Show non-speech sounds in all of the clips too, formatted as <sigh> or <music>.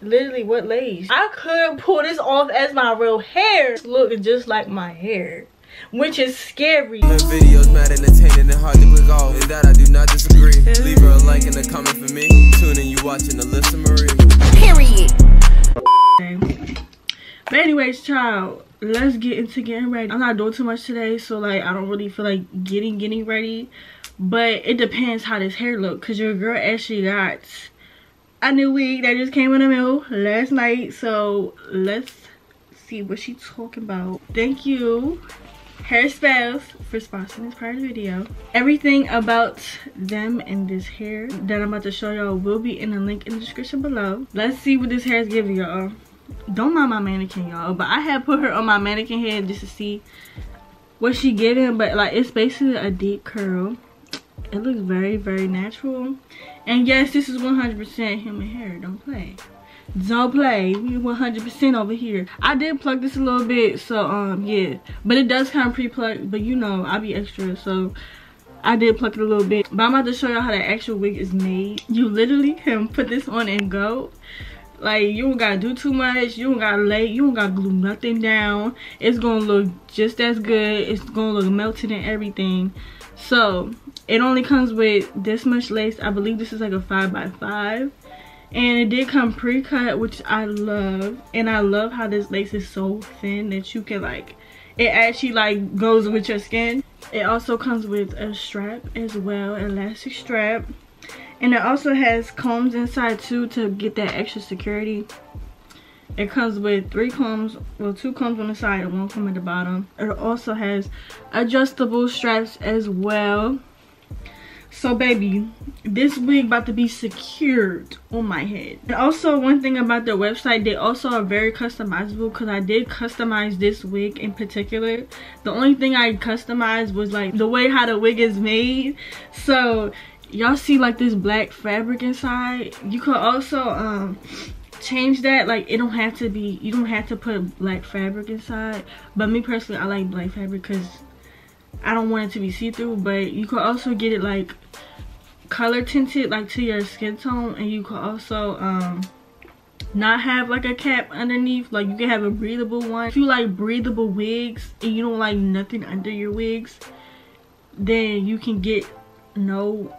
literally what lace i could pull this off as my real hair look just like my hair which is scary. The videos mad entertaining and hard to click off. And that I do not disagree. Leave her a like and a comment for me. Tune in, you watching Alyssa Marie. Period. But anyways, child, let's get into getting ready. I'm not doing too much today, so like I don't really feel like getting getting ready. But it depends how this hair look, cause your girl actually got a new wig that just came in the mail last night. So let's see what she's talking about. Thank you Hairspells for sponsoring this part of the video. Everything about them and this hair that I'm about to show y'all will be in the link in the description below. Let's see what this hair is giving y'all. Don't mind my mannequin y'all, but I have put her on my mannequin head just to see what she giving. But like it's basically a deep curl. It looks very, very natural. And yes, this is 100% human hair. Don't play. Don't play. We 100% over here. I did plug this a little bit so um yeah. But it does kind of pre-pluck but you know i'll be extra so I did pluck it a little bit. But i'm about to show y'all how the actual wig is made. You literally can put this on and go. Like you don't gotta do too much. You don't gotta lay. You don't gotta glue nothing down. It's gonna look just as good. It's gonna look melted and everything. So it only comes with this much lace. I believe this is like a five by five. And it did come pre-cut which i love. And i love how this lace is so thin that you can like it actually like goes with your skin. It also comes with a strap as well elastic strap. And it also has combs inside too to get that extra security. It comes with three combs well two combs on the side and one comb at the bottom. It also has adjustable straps as well so baby, this wig about to be secured on my head. And also one thing about their website, they also are very customizable because I did customize this wig in particular. The only thing I customized was like the way how the wig is made. So y'all see like this black fabric inside. You could also um change that like it don't have to be you don't have to put black fabric inside but me personally i like black fabric because I don't want it to be see-through, but you could also get it like color tinted like to your skin tone and you could also um not have like a cap underneath. Like you can have a breathable one. If you like breathable wigs and you don't like nothing under your wigs then you can get no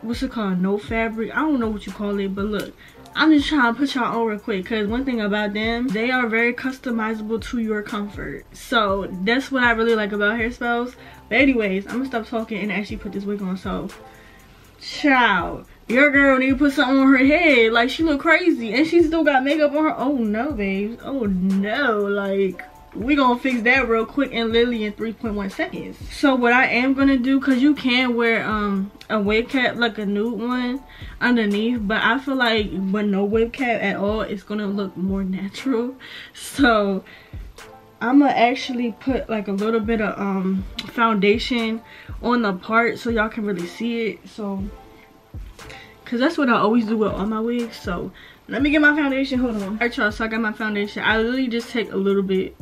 what's it called? No fabric. I don't know what you call it but look I'm just trying to put y'all on real quick because one thing about them, they are very customizable to your comfort. So that's what I really like about Hairspells. But anyways, I'm gonna stop talking and actually put this wig on. So, child, your girl need to put something on her head. Like she look crazy and she still got makeup on her. Oh no, babes. Oh no, like we gonna fix that real quick and literally in 3.1 seconds. So what i am gonna do because you can wear um a wave cap like a nude one underneath but i feel like with no wave cap at all it's gonna look more natural. <laughs> So i'm gonna actually put like a little bit of um foundation on the part so y'all can really see it. So because that's what i always do with all my wigs. So let me get my foundation. Hold on. All right y'all. So i got my foundation. I literally just take a little bit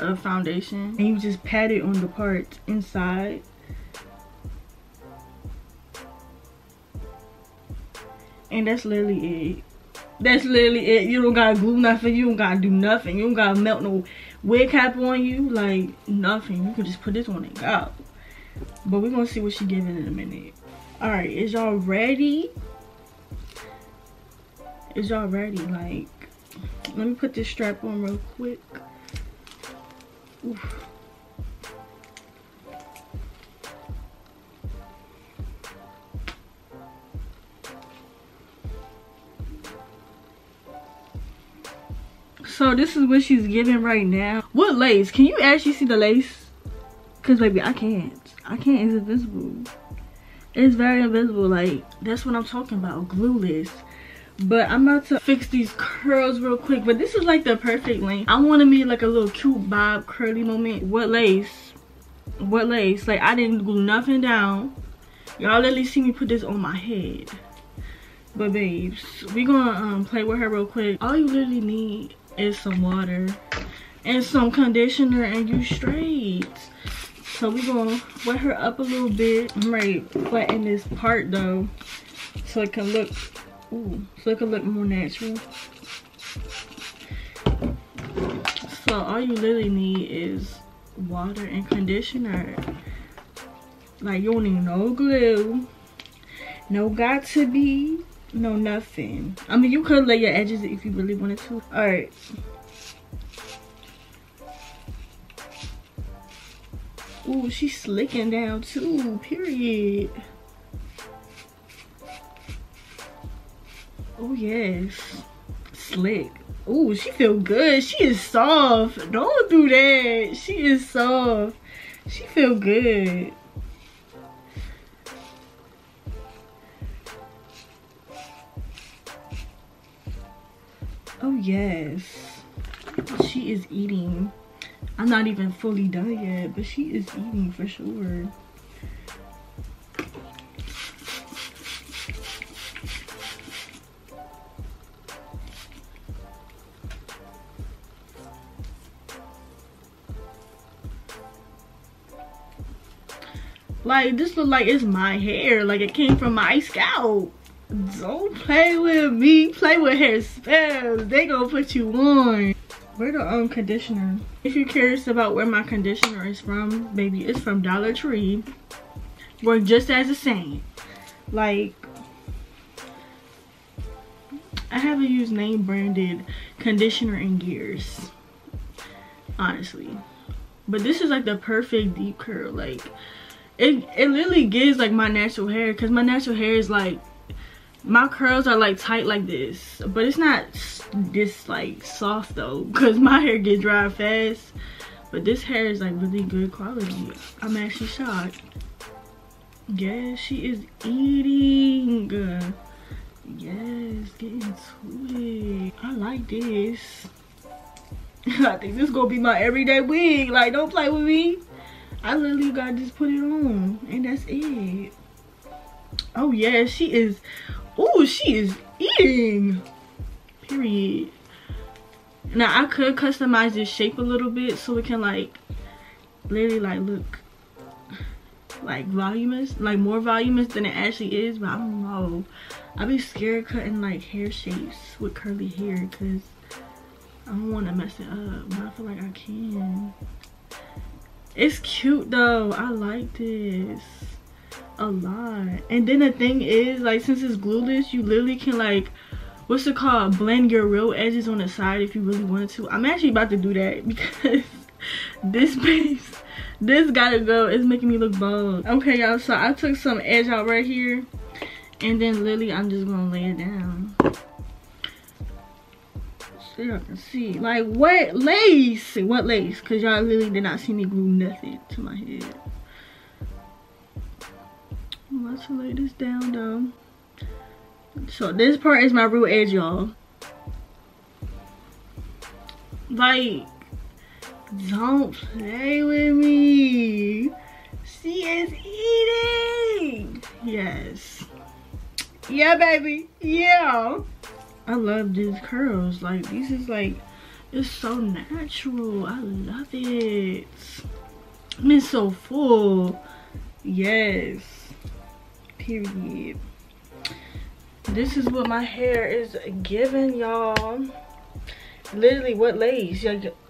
of foundation. And you just pat it on the parts inside. And that's literally it. That's literally it. You don't gotta glue nothing. You don't gotta do nothing. You don't gotta melt no wig cap on you. Like nothing. You can just put this on and go. But we're gonna see what she giving in a minute. All right is y'all ready? Is y'all ready? Like let me put this strap on real quick So this is what she's giving right now. What lace? Can you actually see the lace? Cause baby, I can't. I can't. It's invisible. It's very invisible. Like that's what I'm talking about. Glueless but i'm about to fix these curls real quick but this is like the perfect length. I want to make like a little cute bob curly moment. What lace? What lace? Like i didn't glue nothing down. Y'all literally see me put this on my head. But babes we gonna um, play with her real quick. All you literally need is some water and some conditioner and you straight. So we gonna wet her up a little bit. I'm ready flatten this part though so it can look Ooh, so it could look more natural. So all you literally need is water and conditioner. Like you don't need no glue, no Got2b, no nothing. I mean you could lay your edges if you really wanted to. Alright. Ooh, she's slicking down too, period. Oh yes, slick. Oh, she feel good. She is soft. Don't do that. She is soft. She feel good. Oh yes. She is eating. I'm not even fully done yet, but she is eating for sure. Like, this look like it's my hair. Like, it came from my scalp. Don't play with me. Play with hair spells. They gonna put you on. Where the um conditioner? If you're curious about where my conditioner is from, baby, it's from Dollar Tree. Work just as the same. Like, I haven't used name branded conditioner in years. Honestly. But this is like the perfect deep curl. Like, it, it literally gives like my natural hair. Because my natural hair is like my curls are like tight like this but it's not this like soft though because my hair gets dry fast but this hair is like really good quality. I'm actually shocked. Yes she is eating. Yes get into it. I like this. <laughs> I think this is gonna be my everyday wig. Like don't play with me i literally gotta just put it on and that's it oh yeah she is Oh, she is eating. Period. Now I could customize this shape a little bit so it can like literally like look like voluminous, like more voluminous than it actually is, but I don't know. I be scared cutting like hair shapes with curly hair because I don't want to mess it up, but I feel like I can. It's cute though. I like this a lot. And then the thing is like since it's glueless you literally can like what's it called? Blend your real edges on the side if you really wanted to. I'm actually about to do that <laughs> because this base this gotta go. It's making me look bold okay y'all so i took some edge out right here. And then literally i'm just gonna lay it down can see like what lace? What lace? Because y'all really did not see me glue nothing to my head. Let's lay this down though? So this part is my real edge y'all. Like don't play with me. She is eating. Yes. Yeah baby. Yeah i love these curls. Like this is like it's so natural. I love it. It's so full. Yes. Period. This is what my hair is giving y'all. Literally what lace?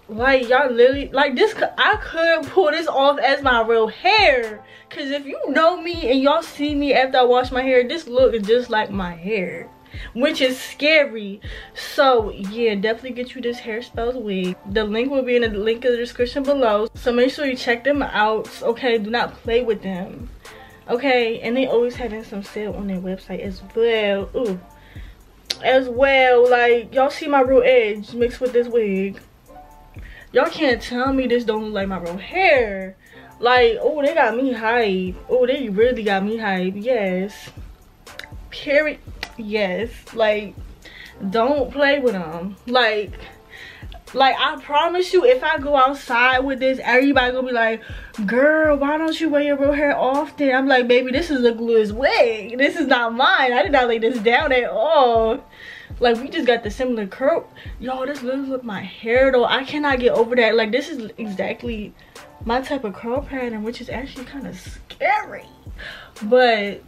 Like y'all literally like this i could pull this off as my real hair. Because if you know me and y'all see me after i wash my hair this look just like my hair which is scary. So yeah definitely get you this hairspells wig. The link will be in the link in the description below. So make sure you check them out okay? Do not play with them okay? And they always having some sale on their website as well. Ooh. as well like y'all see my real edge mixed with this wig. Y'all can't tell me this don't look like my real hair. Like oh they got me hype. Oh they really got me hype. Yes. Period yes like don't play with them like like i promise you if i go outside with this everybody gonna be like girl why don't you wear your real hair often? I'm like baby this is a glueless wig this is not mine. I did not lay this down at all. Like we just got the similar curl. Y'all this literally look my hair though i cannot get over that. Like this is exactly my type of curl pattern which is actually kind of scary. But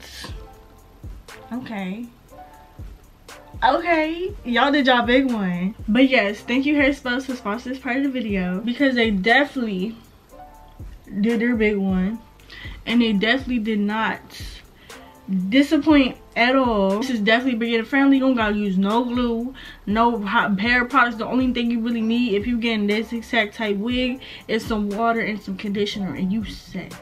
okay okay y'all did y'all big one. But yes thank you Hairspells for sponsoring this part of the video. Because they definitely did their big one. And they definitely did not disappoint at all. This is definitely beginner friendly you don't gotta use no glue no hot hair products. The only thing you really need if you're getting this exact type wig is some water and some conditioner and you set